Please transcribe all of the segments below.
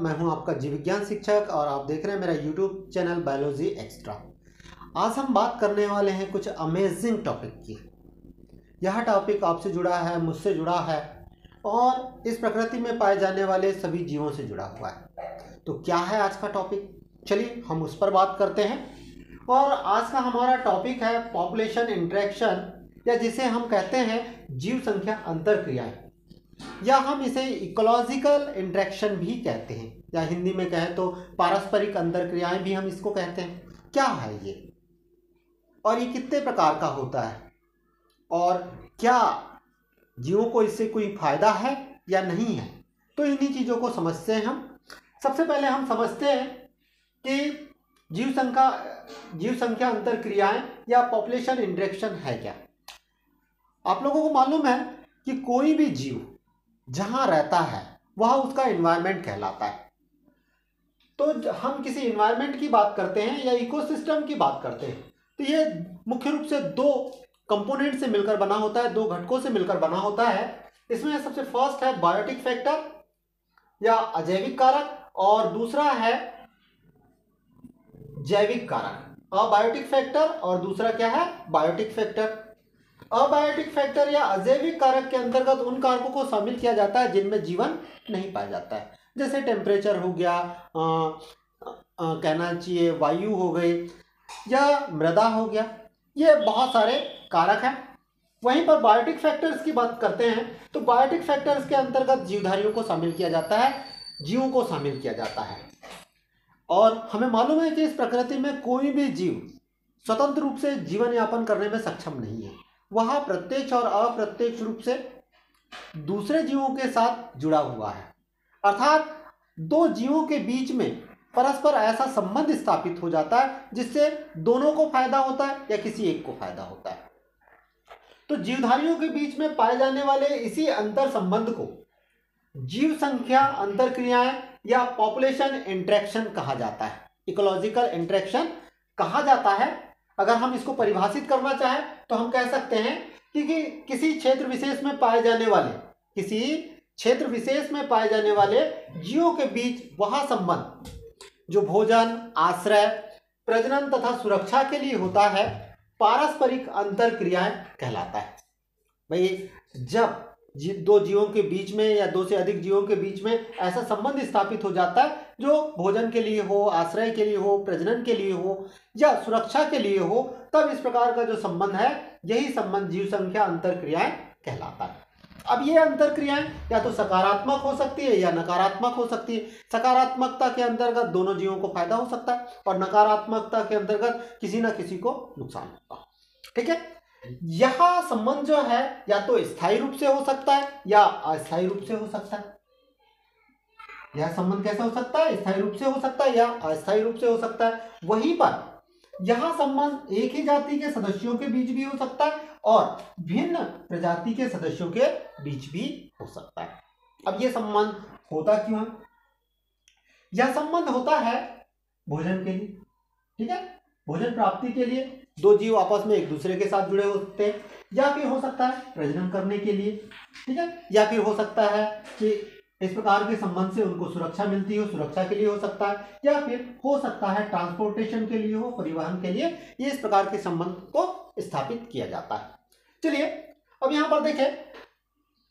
मैं हूँ आपका जीव विज्ञान शिक्षक और आप देख रहे हैं मेरा यूट्यूब चैनल बायोलॉजी एक्स्ट्रा आज हम बात करने वाले हैं कुछ अमेजिंग टॉपिक की। यह टॉपिक आपसे जुड़ा है, मुझसे जुड़ा है और इस प्रकृति में पाए जाने वाले सभी जीवों से जुड़ा हुआ है। तो क्या है आज का टॉपिक चलिए हम उस पर बात करते हैं। और आज का हमारा टॉपिक है पॉपुलेशन इंट्रैक्शन या जिसे हम कहते हैं जीव संख्या अंतर क्रियाएँ या हम इसे इकोलॉजिकल इंट्रैक्शन भी कहते हैं। या हिंदी में कहें तो पारस्परिक अंतर क्रियाएँ भी हम इसको कहते हैं। क्या है ये? और ये कितने प्रकार का होता है? और क्या जीवों को इससे कोई फ़ायदा है या नहीं है? तो इन्हीं चीज़ों को समझते हैं हम। सबसे पहले हम समझते हैं कि जीव संख्या जीव संख्या अंतर क्रियाएँ या पॉपुलेशन इंट्रैक्शन है क्या? आप लोगों को मालूम है कि कोई भी जीव जहाँ रहता है, वह उसका इन्वायरमेंट कहलाता है। तो हम किसी इन्वायरमेंट की बात करते हैं या इकोसिस्टम की बात करते हैं तो ये मुख्य रूप से दो कंपोनेंट से मिलकर बना होता है, दो घटकों से मिलकर बना होता है। इसमें सबसे फ़र्स्ट है बायोटिक फैक्टर या अजैविक कारक और दूसरा है जैविक कारक। अबायोटिक फैक्टर और दूसरा क्या है? बायोटिक फैक्टर अबायोटिक फैक्टर या अजैविक कारक के अंतर्गत उन कारकों को शामिल किया जाता है जिनमें जीवन नहीं पाया जाता है। जैसे टेम्परेचर हो गया आ, आ, कहना चाहिए वायु हो गई या मृदा हो गया ये बहुत सारे कारक हैं। वहीं पर बायोटिक फैक्टर्स की बात करते हैं तो बायोटिक फैक्टर्स के अंतर्गत जीवधारियों को शामिल किया जाता है जीवों को शामिल किया जाता है। और हमें मालूम है कि इस प्रकृति में कोई भी जीव स्वतंत्र रूप से जीवन यापन करने में सक्षम नहीं है। वह प्रत्यक्ष और अप्रत्यक्ष रूप से दूसरे जीवों के साथ जुड़ा हुआ है। अर्थात दो जीवों के बीच में परस्पर ऐसा संबंध स्थापित हो जाता है, जिससे दोनों को फ़ायदा होता है या किसी एक को फ़ायदा होता है। तो जीवधारियों के बीच में पाए जाने वाले इसी अंतर संबंध को जीव संख्या अंतर क्रियाएँ या पॉपुलेशन इंट्रैक्शन कहा जाता है। इकोलॉजिकल इंट्रैक्शन कहा जाता है अगर हम इसको परिभाषित करना चाहें तो हम कह सकते हैं कि, कि किसी क्षेत्र विशेष में पाए जाने वाले किसी क्षेत्र विशेष में पाए जाने वाले जीवों के बीच वह संबंध जो भोजन आश्रय प्रजनन तथा सुरक्षा के लिए होता है पारस्परिक अंतर क्रियाएँ कहलाता है। भाई जब जी, दो जीवों के बीच में या दो से अधिक जीवों के बीच में ऐसा संबंध स्थापित हो जाता है जो भोजन के लिए हो, आश्रय के लिए हो, प्रजनन के लिए हो या सुरक्षा के लिए हो, तब इस प्रकार का जो संबंध है, यही संबंध जीव संख्या अंतर क्रियाएँ कहलाता है। अब ये अंतर क्रियाएँ या तो सकारात्मक हो सकती है या नकारात्मक हो सकती है। सकारात्मकता के अंतर्गत दोनों जीवों को फ़ायदा हो सकता है और नकारात्मकता के अंतर्गत किसी न किसी को नुकसान होता है। ठीक है? यह संबंध जो है, या तो स्थायी रूप से हो सकता है, या अस्थायी रूप से हो सकता है। यह संबंध कैसे हो सकता है? स्थायी रूप से हो सकता है या अस्थायी रूप से हो सकता है? वहीं पर यह संबंध एक ही जाति के सदस्यों के बीच भी हो सकता है और भिन्न प्रजाति के सदस्यों के बीच भी हो सकता है। अब यह संबंध होता क्यों है? यह संबंध होता है भोजन के लिए, ठीक है? भोजन प्राप्ति के लिए दो जीव आपस में एक दूसरे के साथ जुड़े होते हैं, या फिर हो सकता है प्रजनन करने के लिए, ठीक है? या फिर हो सकता है कि इस प्रकार के संबंध से उनको सुरक्षा मिलती हो, सुरक्षा के लिए हो सकता है, या फिर हो सकता है ट्रांसपोर्टेशन के लिए हो, परिवहन के लिए, ये इस प्रकार के संबंध को स्थापित किया जाता है। चलिए, अब यहाँ पर देखें,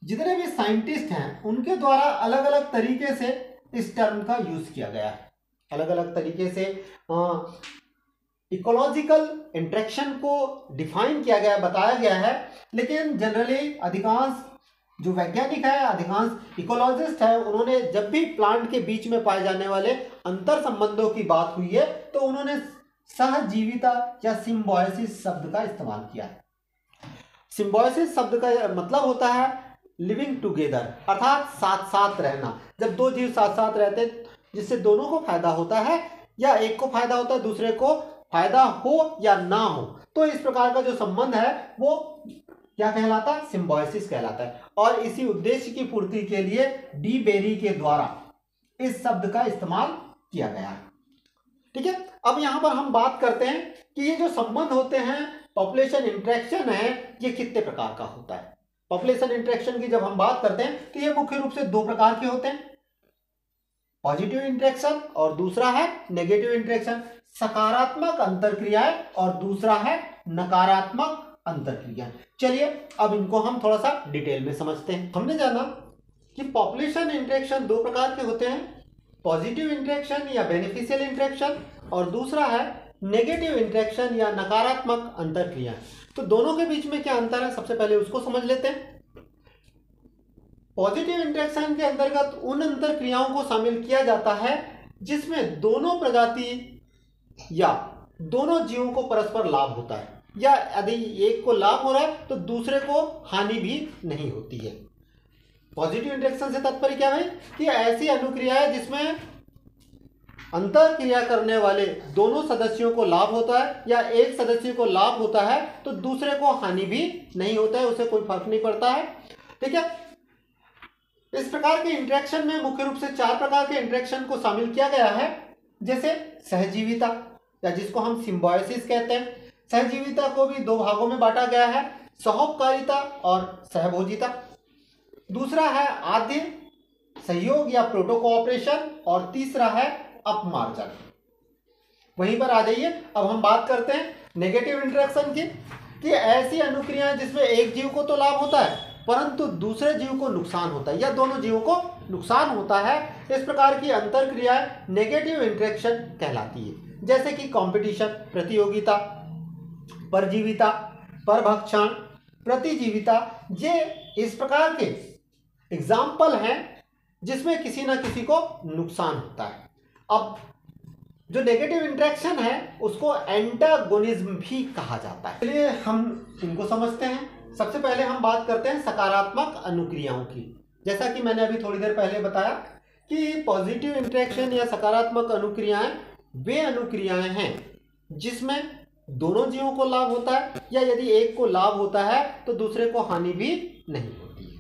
जितने भी साइंटिस्ट हैं, उनके द्वारा अलग अलग तरीके से इस टर्म का यूज़ किया गया है। अलग अलग तरीके से इकोलॉजिकल इंट्रैक्शन को डिफाइन किया गया, बताया गया है। लेकिन जनरली अधिकांश जो वैज्ञानिक है, अधिकांश इकोलॉजिस्ट है, उन्होंने जब भी प्लांट के बीच में पाए जाने वाले अंतर संबंधों की बात हुई है तो उन्होंने सहजीविता या सिम्बोसिस शब्द का इस्तेमाल किया है। सिम्बोसिस शब्द का मतलब होता है लिविंग टुगेदर अर्थात साथ साथ रहना। जब दो जीव साथ साथ रहते जिससे दोनों को फ़ायदा होता है, या एक को फ़ायदा होता है, दूसरे को फ़ायदा हो या ना हो तो इस प्रकार का जो संबंध है, वो क्या कहलाता है? सिम्बोसिस कहलाता है। और इसी उद्देश्य की पूर्ति के लिए डी बेरी के द्वारा इस शब्द का इस्तेमाल किया गया है। ठीक है? अब यहाँ पर हम बात करते हैं कि ये जो संबंध होते हैं पॉपुलेशन इंट्रैक्शन है, ये कितने प्रकार का होता है? पॉपुलेशन इंट्रैक्शन की जब हम बात करते हैं तो ये मुख्य रूप से दो प्रकार के होते हैं। पॉजिटिव इंटरेक्शन और दूसरा है नेगेटिव इंटरेक्शन। सकारात्मक अंतर क्रियाएँ और दूसरा है नकारात्मक अंतर क्रिया चलिए, अब इनको हम थोड़ा सा डिटेल में समझते हैं। हमने जाना कि पॉपुलेशन इंटरेक्शन दो प्रकार के होते हैं पॉजिटिव इंटरेक्शन या बेनिफिशियल इंटरेक्शन और दूसरा है नेगेटिव इंटरेक्शन या नकारात्मक अंतर क्रिया तो दोनों के बीच में क्या अंतर है? सबसे पहले उसको समझ लेते हैं। पॉजिटिव इंटरेक्शन के अंतर्गत उन अंतर क्रियाओं को शामिल किया जाता है, जिसमें दोनों प्रजाति या दोनों जीवों को परस्पर लाभ होता है। या यदि एक को लाभ हो रहा है तो दूसरे को हानि भी नहीं होती है। पॉजिटिव इंटरेक्शन से तात्पर्य क्या है? कि ऐसी अनुक्रिया है जिसमें अंतर क्रिया करने वाले दोनों सदस्यों को लाभ होता है या एक सदस्य को लाभ होता है तो दूसरे को हानि भी नहीं होता है, उसे कोई फ़र्क नहीं पड़ता है। ठीक है? इस प्रकार के इंटरेक्शन में मुख्य रूप से चार प्रकार के इंटरेक्शन को शामिल किया गया है। जैसे सहजीविता, या जिसको हम सिम्बोसिस कहते हैं। सहजीविता को भी दो भागों में बांटा गया है, सहोपकारिता और सहभोजिता। दूसरा है आद्य, सहयोग या प्रोटोकोऑपरेशन और तीसरा है अपमार्जन। वहीं पर आ जाइए, अब हम बात करते हैं नेगेटिव इंटरेक्शन की, कि ऐसी अनुक्रियाएँ जिसमें एक जीव को तो लाभ होता है परंतु दूसरे जीव को नुकसान होता है, या दोनों जीवों को नुकसान होता है, इस प्रकार की अंतर क्रियाएँ नेगेटिव इंटरेक्शन कहलाती है। जैसे कि कंपटीशन प्रतियोगिता, परजीविता, परभक्षण, प्रतिजीविता, ये इस प्रकार के एग्ज़ाम्पल हैं जिसमें किसी ना किसी को नुकसान होता है। अब जो नेगेटिव इंटरेक्शन है, उसको एंटागोनिज्म भी कहा जाता है। चलिए हम इनको समझते हैं। सबसे पहले हम बात करते हैं सकारात्मक अनुक्रियाओं की। जैसा कि मैंने अभी थोड़ी देर पहले बताया कि पॉजिटिव इंट्रैक्शन या सकारात्मक अनुक्रियाएँ, वे अनुक्रियाएँ हैं जिसमें दोनों जीवों को लाभ होता है या यदि एक को लाभ होता है तो दूसरे को हानि भी नहीं होती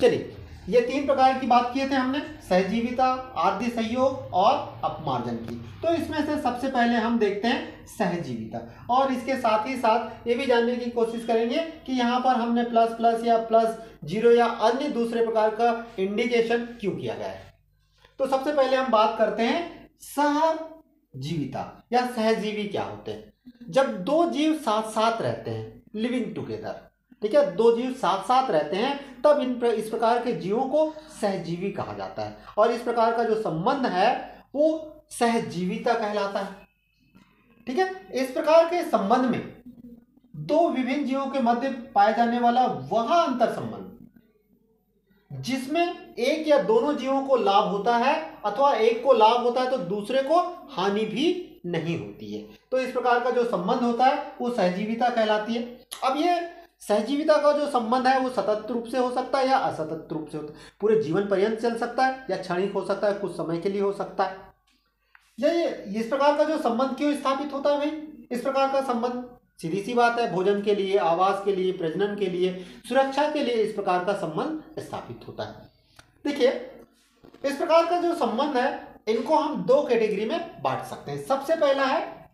चलिए ये तीन प्रकार की बात किए थे हमने, सहजीविता, आद्य सहयोग और अपमार्जन की। तो इसमें से सबसे पहले हम देखते हैं सहजीविता। और इसके साथ ही साथ ये भी जानने की कोशिश करेंगे कि यहाँ पर हमने प्लस प्लस या प्लस ज़ीरो या अन्य दूसरे प्रकार का इंडिकेशन क्यों किया गया है। तो सबसे पहले हम बात करते हैं सहजीविता या सहजीवी क्या होते हैं। जब दो जीव साथ साथ रहते हैं लिविंग टुगेदर ठीक है दो जीव साथ साथ रहते हैं तब इन प्र, इस प्रकार के जीवों को सहजीवी कहा जाता है। और इस प्रकार का जो संबंध है वो सहजीविता कहलाता है। ठीक है इस प्रकार के संबंध में दो विभिन्न जीवों के मध्य पाया जाने वाला वह अंतर संबंध जिसमें एक या दोनों जीवों को लाभ होता है अथवा एक को लाभ होता है तो दूसरे को हानि भी नहीं होती है। तो इस प्रकार का जो संबंध होता है वो सहजीविता कहलाती है। अब ये सहजीविता का जो संबंध है वो सतत रूप से हो सकता है या असतत रूप से होता है? पूरे जीवन पर्यंत चल सकता है या क्षणिक हो सकता है, कुछ समय के लिए हो सकता है? या ये, इस प्रकार का जो संबंध क्यों स्थापित होता है भाई? इस प्रकार का संबंध सीधी सी बात है, भोजन के लिए, आवास के लिए, प्रजनन के लिए, सुरक्षा के लिए इस प्रकार का संबंध स्थापित होता है। देखिए, इस प्रकार का जो संबंध है, इनको हम दो कैटेगरी में बांट सकते हैं। सबसे पहला है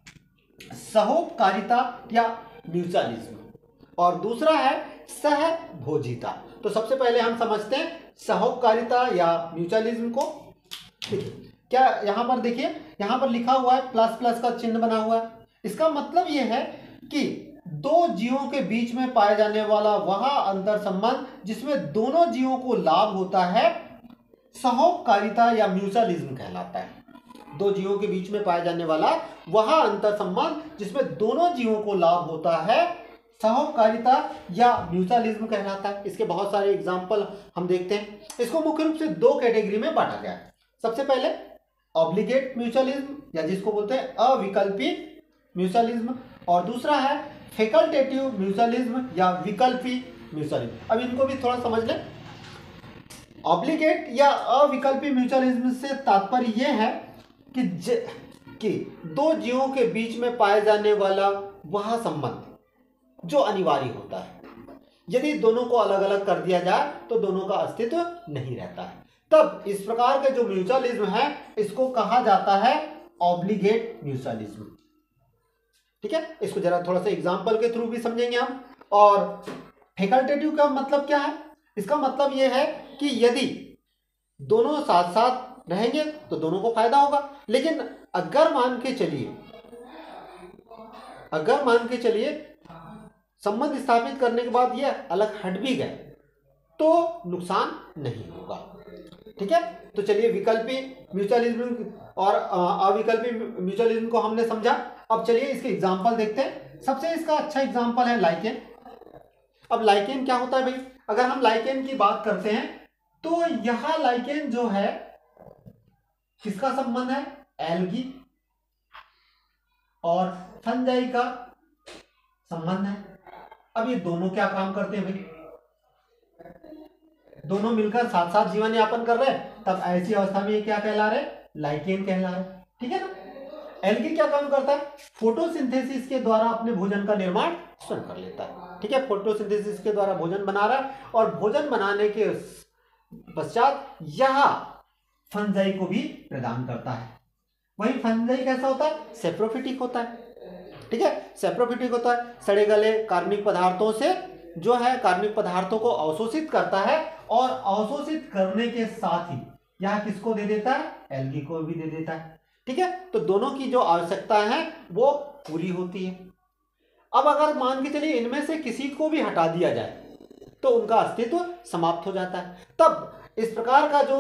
सहोपकारिता या म्यूचुअलिज्म। और दूसरा है सहभोजिता। तो सबसे पहले हम समझते हैं सहोपकारिता या म्यूचुअलिज्म को। क्या यहाँ पर देखिए, यहाँ पर लिखा हुआ है, प्लस प्लस का चिन्ह बना हुआ है। इसका मतलब यह है कि दो जीवों के बीच में पाए जाने वाला वह अंतर संबंध, जिसमें दोनों जीवों को लाभ होता है, सहोकारिता या म्यूचुअलिज्म कहलाता है। दो जीवों के बीच में पाया जाने वाला वह अंतर संबंध, जिसमें दोनों जीवों को लाभ होता है सहोपकारिता या म्यूचुअलिज्म कहलाता है। इसके बहुत सारे एग्ज़ाम्पल हम देखते हैं। इसको मुख्य रूप से दो कैटेगरी में बांटा गया है। सबसे पहले ऑब्लिगेट म्यूचुअलिज्म, या जिसको बोलते हैं अविकल्पी म्यूचुअलिज्म, और दूसरा है फैकल्टेटिव म्यूचुअलिज्म, या विकल्पी म्यूचुअलिज्म। अब इनको भी थोड़ा समझ लें। ऑब्लिगेट या अविकल्पी म्यूचुअलिज्म से तात्पर्य यह है कि कि दो जीवों के बीच में पाए जाने वाला वह संबंध जो अनिवार्य होता है। यदि दोनों को अलग अलग कर दिया जाए तो दोनों का अस्तित्व नहीं रहता है। तब इस प्रकार के जो म्यूचुअलिज्म है, इसको कहा जाता है ऑब्लिगेट म्यूचुअलिज्म। ठीक है? इसको जरा थोड़ा सा एग्जांपल के थ्रू भी समझेंगे हम। और फैकल्टेटिव का मतलब क्या है? इसका मतलब यह है कि यदि दोनों साथ साथ रहेंगे तो दोनों को फ़ायदा होगा। लेकिन अगर मान के चलिए, अगर मान के चलिए संबंध स्थापित करने के बाद ये अलग हट भी गए तो नुकसान नहीं होगा। ठीक है? तो चलिए विकल्पी म्यूचुअलिज्म और अविकल्पी म्यूचुअलिज्म को हमने समझा। अब चलिए इसके एग्जांपल देखते हैं। सबसे इसका अच्छा एग्जांपल है लाइकेन। अब लाइकेन क्या होता है भाई? अगर हम लाइकेन की बात करते हैं तो यह लाइकेन जो है, किसका संबंध है? एल्गी। और फंजाई का संबंध है। अब ये दोनों क्या काम करते हैं भाई? दोनों मिलकर साथ साथ जीवन यापन कर रहे हैं, तब ऐसी अवस्था में ये क्या कहला रहे लाइकेन कहला रहे ठीक है ना? एल्गी क्या काम करता है? फोटोसिंथेसिस के द्वारा अपने भोजन का निर्माण स्वयं कर लेता है। ठीक है? फोटोसिंथेसिस के द्वारा भोजन बना रहा है और भोजन बनाने के पश्चात यह फंजाई को भी प्रदान करता है। वही फंजाई कैसा होता है? सेप्रोफिटिक होता है। ठीक है? सेप्रोफिटिक होता है, सड़े गले कार्बनिक पदार्थों से जो है कार्बनिक पदार्थों को अवशोषित करता है और अवशोषित करने के साथ ही यह किसको दे देता है? एल्गी को भी दे देता है। ठीक है? तो दोनों की जो आवश्यकता है, वो पूरी होती है। अब अगर मान के चलिए इनमें से किसी को भी हटा दिया जाए तो उनका अस्तित्व समाप्त हो जाता है। तब इस प्रकार का जो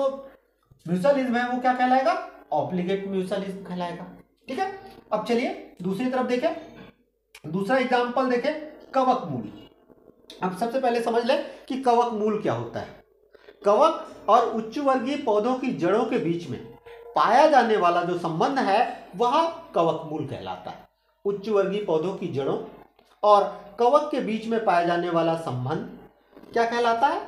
म्यूचुअलिज्म है, वो क्या कहलाएगा? ऑप्लीगेट म्यूचुअलिज्म कहलाएगा। ठीक है? अब चलिए दूसरी तरफ़ देखें। दूसरा एग्ज़ाम्पल देखें, कवक मूल। अब सबसे पहले समझ लें कि कवक मूल क्या होता है। कवक और उच्च वर्गीय पौधों की जड़ों के बीच में पाया जाने वाला जो संबंध है, वह कवक मूल कहलाता है। उच्च वर्गीय पौधों की जड़ों और कवक के बीच में पाया जाने वाला संबंध क्या कहलाता है?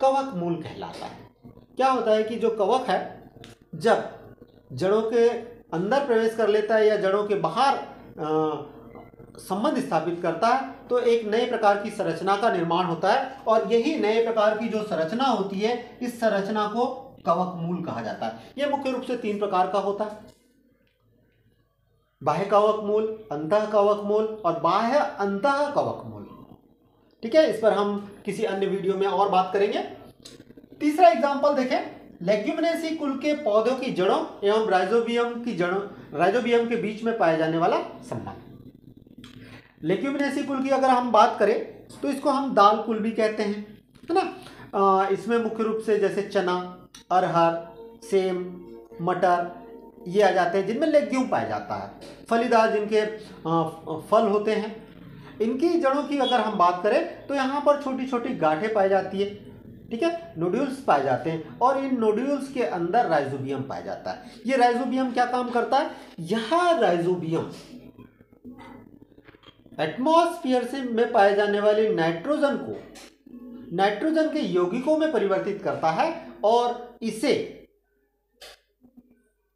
कवक मूल कहलाता है। क्या होता है कि जो कवक है, जब जड़ों के अंदर प्रवेश कर लेता है या जड़ों के बाहर संबंध स्थापित करता है तो एक नए प्रकार की संरचना का निर्माण होता है और यही नए प्रकार की जो संरचना होती है, इस संरचना को कवक मूल कहा जाता है। यह मुख्य रूप से तीन प्रकार का होता है। बाह्य कवक मूल, अंत कवक मूल और बाह्य अंत कवक मूल। ठीक है, इस पर हम किसी अन्य वीडियो में और बात करेंगे। तीसरा एग्ज़ाम्पल देखें। लेग्यूमिनेसी कुल के पौधों की जड़ों एवं राइजोबियम की जड़ों राइजोबियम के बीच में पाया जाने वाला संबंध। लेग्यूमिनेसी कुल की अगर हम बात करें तो इसको हम दाल कुल भी कहते हैं है ना? आ, इसमें मुख्य रूप से जैसे चना अरहर सेम मटर ये आ जाते हैं जिनमें लेग्यूम पाया जाता है। फलीदार जिनके फल होते हैं। इनकी जड़ों की अगर हम बात करें तो यहाँ पर छोटी छोटी गांठें पाई जाती है। ठीक है? नोड्यूल्स पाए जाते हैं और इन नोड्यूल्स के अंदर राइजोबियम पाया जाता है। ये राइजोबियम क्या काम करता है? यह राइजोबियम एटमॉस्फियर से में पाए जाने वाले नाइट्रोजन को नाइट्रोजन के यौगिकों में परिवर्तित करता है और इसे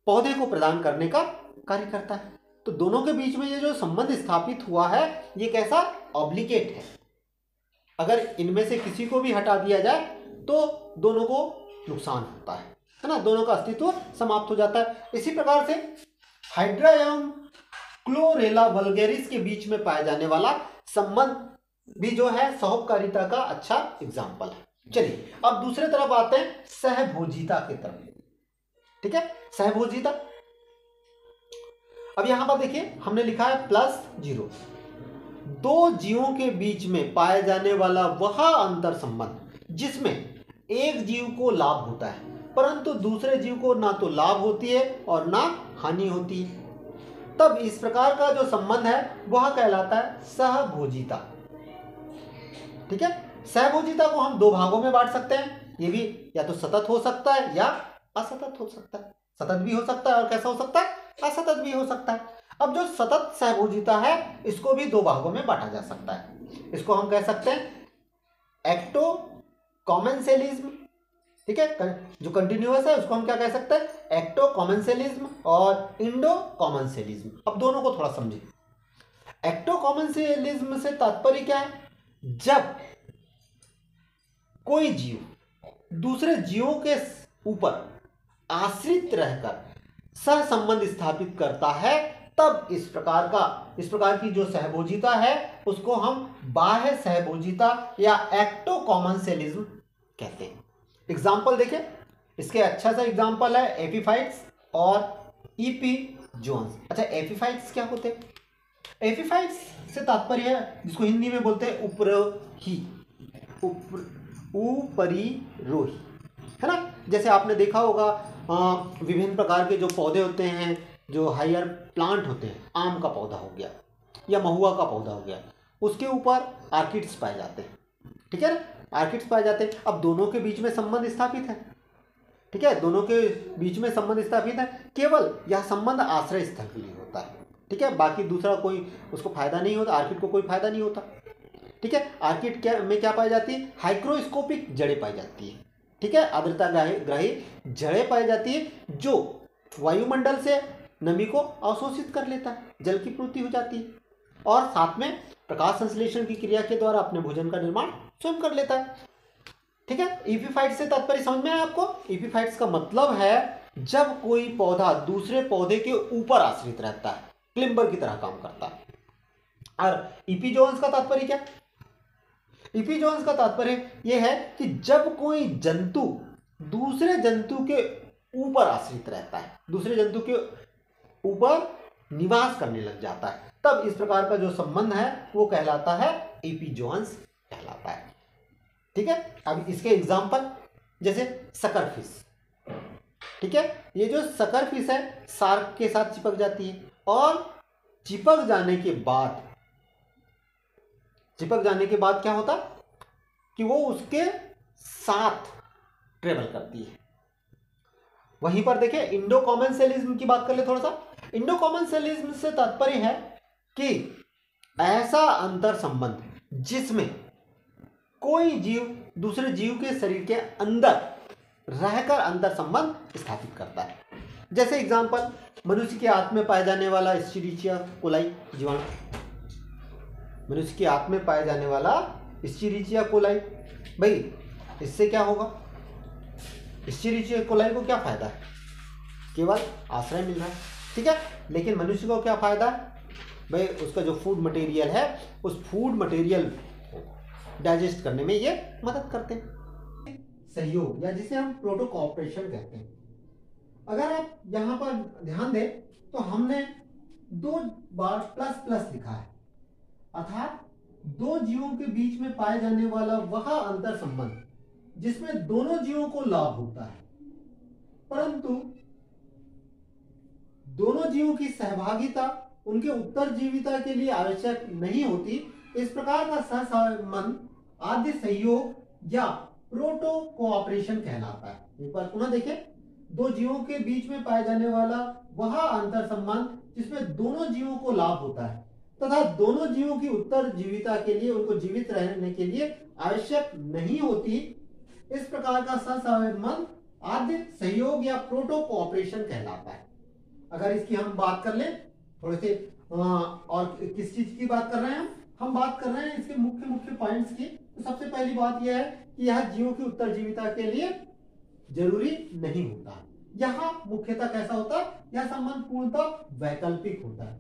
पौधे को प्रदान करने का कार्य करता है। तो दोनों के बीच में ये जो संबंध स्थापित हुआ है, ये कैसा? ऑब्लिकेट है। अगर इनमें से किसी को भी हटा दिया जाए तो दोनों को नुकसान होता है। है ना? दोनों का अस्तित्व समाप्त हो जाता है। इसी प्रकार से हाइड्रा एवं क्लोरेला वलगेरिस के बीच में पाया जाने वाला संबंध भी जो है सहोपकारिता का अच्छा एग्ज़ाम्पल है। चलिए, अब दूसरे तरफ़ आते हैं, सहभोजिता की तरफ़। ठीक है? सहभोजिता। अब यहाँ पर देखिए, हमने लिखा है प्लस ज़ीरो दो जीवों के बीच में पाए जाने वाला वह अंतर संबंध जिसमें एक जीव को लाभ होता है, परंतु दूसरे जीव को ना तो लाभ होती है और ना हानि होती है। तब इस प्रकार का जो संबंध है, वह कहलाता है सहभोजिता। ठीक है? सहभोजिता को हम दो भागों में बांट सकते हैं। ये भी या तो सतत हो सकता है या असतत हो सकता है। सतत भी हो सकता है और कैसा हो सकता है? असतत भी हो सकता है। अब जो सतत सहभोजिता है, इसको भी दो भागों में बांटा जा सकता है। इसको हम कह सकते हैं एक्टो कॉमेंसेलिज्म ठीक है? जो कंटिन्यूअस है, उसको हम क्या कह सकते हैं? एक्टो कॉमेंसेलिज्म और इंडो कॉमेंसेलिज्म अब दोनों को थोड़ा समझिए एक्टो कॉमेंसेलिज्म से तात्पर्य क्या है? जब कोई जीव दूसरे जीवों के ऊपर आश्रित रहकर सह संबंध स्थापित करता है, तब इस प्रकार का, इस प्रकार की जो सहभोजिता है, उसको हम बाह्य सहभोजिता या एक्टो कॉमन सेलिज्म कहते हैं। एग्ज़ाम्पल देखें इसके अच्छा सा एग्ज़ाम्पल है एपीफाइट्स और ईपी जोन्स अच्छा एपीफाइट्स क्या होते हैं? एपीफाइट्स से तात्पर्य है, जिसको हिंदी में बोलते हैं उपरोही। ऊपरी रोही है ना? जैसे आपने देखा होगा विभिन्न प्रकार के जो पौधे होते हैं, जो हायर प्लांट होते हैं, आम का पौधा हो गया या महुआ का पौधा हो गया, उसके ऊपर आर्किड्स पाए जाते हैं। ठीक है ना? आर्किड्स पाए जाते हैं। अब दोनों के बीच में संबंध स्थापित है। ठीक है? दोनों के बीच में संबंध स्थापित है। केवल यह संबंध आश्रय स्थल के लिए होता है। ठीक है? बाकी दूसरा कोई उसको फ़ायदा नहीं होता। आर्किड को कोई फ़ायदा नहीं होता। ठीक है? आर्किड क्या, में क्या पाई जाती है? हाइक्रोस्कोपिक जड़ें पाई जाती है। ठीक है? आर्द्रता ग्राही जड़ें पाई जाती है जो वायुमंडल से नमी को अवशोषित कर लेता है। जल की पूर्ति हो जाती है। और साथ में प्रकाश संश्लेषण की क्रिया के द्वारा अपने भोजन का निर्माण स्वयं कर लेता है। ठीक है? ईपीफाइट से तात्पर्य समझ में आया आपको? ईपीफाइट्स का मतलब है जब कोई पौधा दूसरे पौधे के ऊपर आश्रित रहता है, क्लिम्बर की तरह काम करता है। और ईपीजोन्स का तात्पर्य क्या? इपीजोन्स का तात्पर्य यह है कि जब कोई जंतु दूसरे जंतु के ऊपर आश्रित रहता है, दूसरे जंतु के ऊपर निवास करने लग जाता है, तब इस प्रकार का जो संबंध है वो कहलाता है एपीजोन्स कहलाता है। ठीक है? अब इसके एग्ज़ाम्पल जैसे सकर फ़िश ठीक है? ये जो सकर फ़िश है सार्क के साथ चिपक जाती है और चिपक जाने के बाद, चिपक जाने के बाद क्या होता? कि वो उसके साथ ट्रेवल करती है। वहीं पर देखें इंडो कॉमन सेलिज्म की बात कर ले थोड़ा सा। इंडो कॉमन सेलिज्म से तात्पर्य है कि ऐसा अंतर संबंध जिसमें कोई जीव दूसरे जीव के शरीर के अंदर रहकर अंतर संबंध स्थापित करता है। जैसे एग्जांपल मनुष्य के हाथ में पाए जाने वाला स्टीरिचिया कोलाई जीवाणु। मनुष्य के आत्म में पाए जाने वाला स्टीरिचिया कोलाई भाई, इससे क्या होगा? स्टीरिचिया कोलाई को क्या फ़ायदा है? केवल आश्रय मिल रहा है, ठीक है? लेकिन मनुष्य को क्या फ़ायदा है? भाई, उसका जो फ़ूड मटेरियल है, उस फ़ूड मटेरियल डाइजेस्ट करने में ये मदद करते हैं। सहयोग, या जिसे हम प्रोटो कॉपरेशन कहते हैं। अगर आप यहाँ पर ध्यान दें तो हमने दो बार प्लस प्लस लिखा है। अर्थात, दो जीवों के बीच में पाए जाने वाला वह अंतर संबंध जिसमें दोनों जीवों को लाभ होता है। परंतु, दोनों जीवों की सहभागिता, उनके उत्तर जीविता के लिए आवश्यक नहीं होती। इस प्रकार का सहसंबंध आद्य सहयोग या प्रोटो कोऑपरेशन कहलाता है। एक बार पुनः देखें, दो जीवों के बीच में पाए जाने वाला वह अंतर संबंध, जिसमें दोनों जीवों को लाभ होता है, तथा दोनों जीवों की उत्तर जीविता के लिए, उनको जीवित रहने के लिए आवश्यक नहीं होती। इस प्रकार का सहसंबंध आद्य सहयोग या प्रोटो कोऑपरेशन कहलाता है। अगर इसकी हम बात कर लें, थोड़े से और किस चीज़ की बात कर रहे हैं हम? हम बात कर रहे हैं इसके मुख्य मुख्य पॉइंट्स की। सबसे पहली बात यह है कि यह जीव की उत्तर जीविता के लिए ज़रूरी नहीं होता। यहाँ मुख्यतः कैसा होता? है यह संबंध पूर्णतः वैकल्पिक होता है।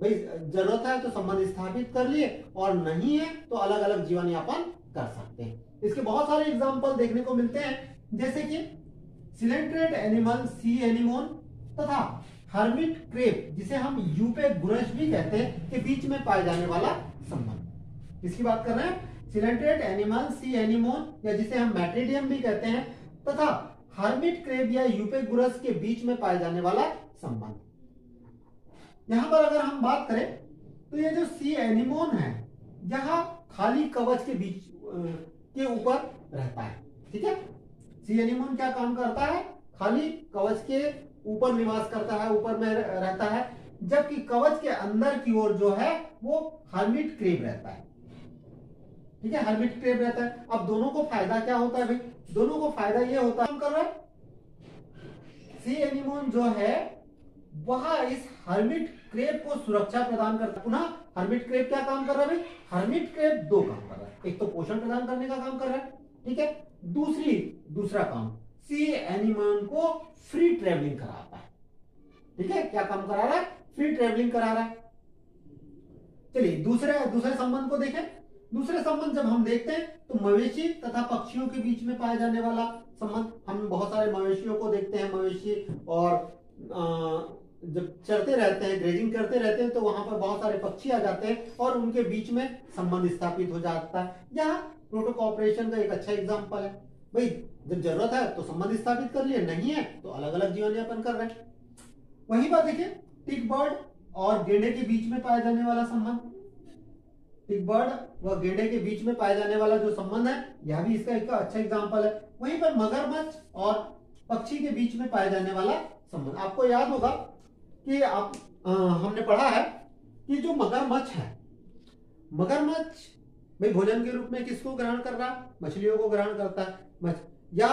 भाई, ज़रूरत है तो संबंध स्थापित कर लिए, और नहीं है तो अलग अलग जीवन यापन कर सकते हैं। इसके बहुत सारे एग्ज़ाम्पल देखने को मिलते हैं। जैसे कि सिलेंट्रेट एनिमल सी एनिमोन तथा हर्मिट क्रेप जिसे हम यूपे गुरश भी कहते हैं, के बीच में पाए जाने वाला संबंध। इसकी बात कर रहे हैं सिलेंट्रेट एनिमल सी एनिमोन या जिसे हम मैट्रिडियम भी कहते हैं, तथा हर्मिट क्रेब या यूपेगुरस के बीच में पाए जाने वाला संबंध। यहाँ पर अगर हम बात करें तो ये जो सी एनिमोन है, यह खाली कवच के बीच के ऊपर रहता है। ठीक है? सी एनिमोन क्या काम करता है? खाली कवच के ऊपर निवास करता है, ऊपर में रहता है, जबकि कवच के अंदर की ओर जो है, वो हर्मिट क्रेब रहता है। ठीक है हर्मिट क्रेब रहता है। अब दोनों को फ़ायदा क्या होता है भाई? दोनों को फ़ायदा ये होता है कर रहा है। सी एनिमोन जो है, वह इस हर्मिट क्रेप को सुरक्षा प्रदान करता है। पुनः हर्मिट क्रेप क्या काम कर रहा है हर्मिट क्रेप दो काम कर रहा है। एक तो पोषण प्रदान करने का काम कर रहा है, ठीक है? दूसरी, दूसरा काम सी एनिमोन को फ्री ट्रेवलिंग कराता है। ठीक है? क्या काम करा रहा है? फ्री ट्रेवलिंग करा रहा है। चलिए, दूसरे दूसरे संबंध को देखें। दूसरे संबंध जब हम देखते हैं तो मवेशी तथा पक्षियों के बीच में पाया जाने वाला संबंध हम बहुत सारे मवेशियों को देखते हैं मवेशी और आ, जब चलते रहते हैं ग्रेजिंग करते रहते हैं तो वहाँ पर बहुत सारे पक्षी आ जाते हैं और उनके बीच में संबंध स्थापित हो जाता है। यहाँ प्रोटोकॉपरेशन का एक अच्छा एग्ज़ाम्पल है। भाई जब ज़रूरत है तो संबंध स्थापित कर लिए नहीं है तो अलग अलग जीवन यापन कर रहे हैं। वही बात देखिए टिक बर्ड और गेंडे के बीच में पाया जाने वाला संबंध। टिक बर्ड व गेंडे के बीच में पाया जाने वाला जो संबंध है यह भी इसका एक अच्छा एग्ज़ाम्पल है। वहीं पर मगरमच्छ और पक्षी के बीच में पाया जाने वाला संबंध। आपको याद होगा कि आप आ, हमने पढ़ा है कि जो मगरमच्छ है मगरमच्छ भाई भोजन के रूप में किसको ग्रहण कर रहा मछलियों को ग्रहण करता है। या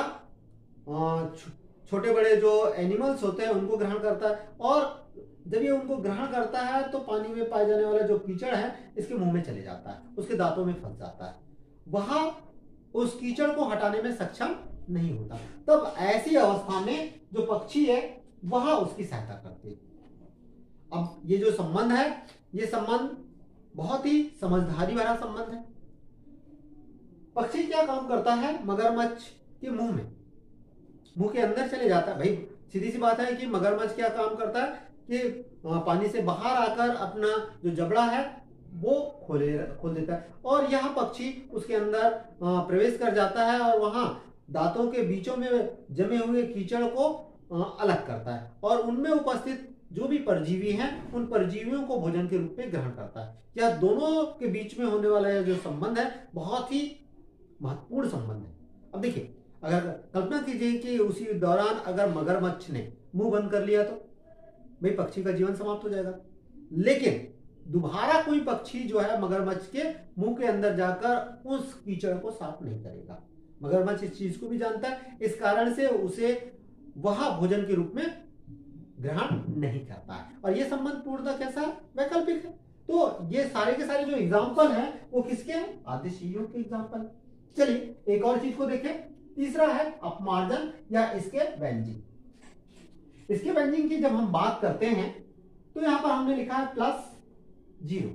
छोटे बड़े जो एनिमल्स होते हैं उनको ग्रहण करता है। और जब ये उनको ग्रहण करता है तो पानी में पाए जाने वाला जो कीचड़ है, इसके मुँह में चले जाता है, उसके दांतों में फंस जाता है। वहाँ उस कीचड़ को हटाने में सक्षम नहीं होता। तब ऐसी अवस्था में जो पक्षी है, वह उसकी सहायता करते है। अब ये जो संबंध है, ये संबंध बहुत ही समझदारी भरा संबंध है। पक्षी क्या काम करता है? मगरमच्छ के मुँह में। मुँह के अंदर चले जाता है। भाई, सीधी सी बात है कि मगरमच्छ क्या काम करता है? कि पानी से बाहर आकर अपना जो जबड़ा है, वो खोले, खोल देता है। और यह पक्षी उसके अंदर प्रवेश कर जाता है और वहाँ दांतों के बीचों में जमे हुए कीचड़ को अलग करता है और उनमें उपस्थित जो भी परजीवी हैं, उन परजीवियों को भोजन के रूप में ग्रहण करता है। यह दोनों के बीच में होने वाला यह जो संबंध है, बहुत ही महत्वपूर्ण संबंध है। अब देखिए, अगर कल्पना कीजिए कि उसी दौरान अगर मगरमच्छ ने मुँह बंद कर लिया तो? भाई पक्षी का जीवन समाप्त हो जाएगा। लेकिन दोबारा कोई पक्षी जो है मगरमच्छ के मुँह के अंदर जाकर उस कीचड़ को साफ़ नहीं करेगा। मगरमच्छ इस चीज़ को भी जानता है, इस कारण से उसे वह भोजन के रूप में ग्रहण नहीं करता है। और यह संबंध पूर्णतः कैसा वैकल्पिक है। तो ये सारे के सारे जो एग्ज़ाम्पल है, वो किसके हैं? आदिशीयों के एग्ज़ाम्पल चलिए, एक और चीज़ को देखें। तीसरा है अपमार्जन या इसके व्यंजिंग इसके व्यंजिंग की जब हम बात करते हैं तो यहाँ पर हमने लिखा है प्लस ज़ीरो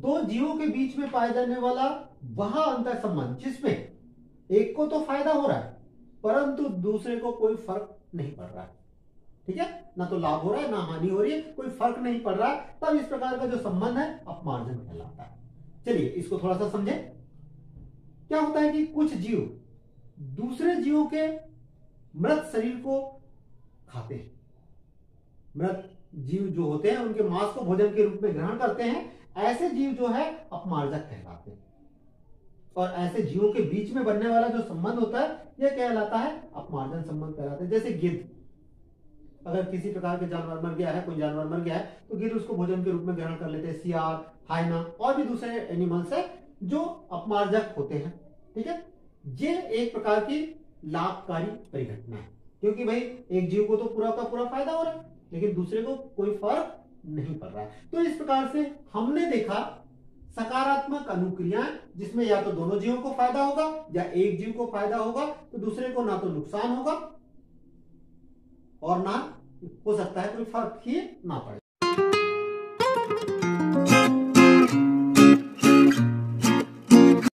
दो जीवों के बीच में पाए जाने वाला वह अंतर संबंध जिसमें एक को तो फ़ायदा हो रहा है, परंतु दूसरे को कोई फ़र्क नहीं पड़ रहा है। ठीक है? ना तो लाभ हो रहा है, ना हानि हो रही है, कोई फ़र्क नहीं पड़ रहा है। तब इस प्रकार का जो संबंध है अपमार्जन कहलाता है। चलिए, इसको थोड़ा सा समझे। क्या होता है कि कुछ जीव दूसरे जीवों के मृत शरीर को खाते हैं। मृत जीव जो होते हैं, उनके मांस को भोजन के रूप में ग्रहण करते हैं। ऐसे जीव जो है अपमार्जक कहलाते हैं। और ऐसे जीवों के बीच में बनने वाला जो संबंध होता है, यह कहलाता है अपमार्जन संबंध कहलाते हैं। जैसे गिद्ध। अगर किसी प्रकार के जानवर मर गया है, कोई जानवर मर गया है तो गिद्ध उसको भोजन के रूप में ग्रहण कर लेते हैं। सियार हाइना और भी दूसरे एनिमल्स है जो अपमार्जक होते हैं। ठीक है? ये एक प्रकार की लाभकारी परिघटना है। क्योंकि भाई, एक जीव को तो पूरा का पूरा फ़ायदा हो रहा है, लेकिन दूसरे को कोई फ़र्क नहीं पड़ रहा है। तो इस प्रकार से हमने देखा सकारात्मक अनुक्रिया जिसमें या तो दोनों जीवों को फ़ायदा होगा या एक जीव को फ़ायदा होगा तो दूसरे को ना तो नुकसान होगा और ना हो सकता है कोई फ़र्क ही ना पड़े।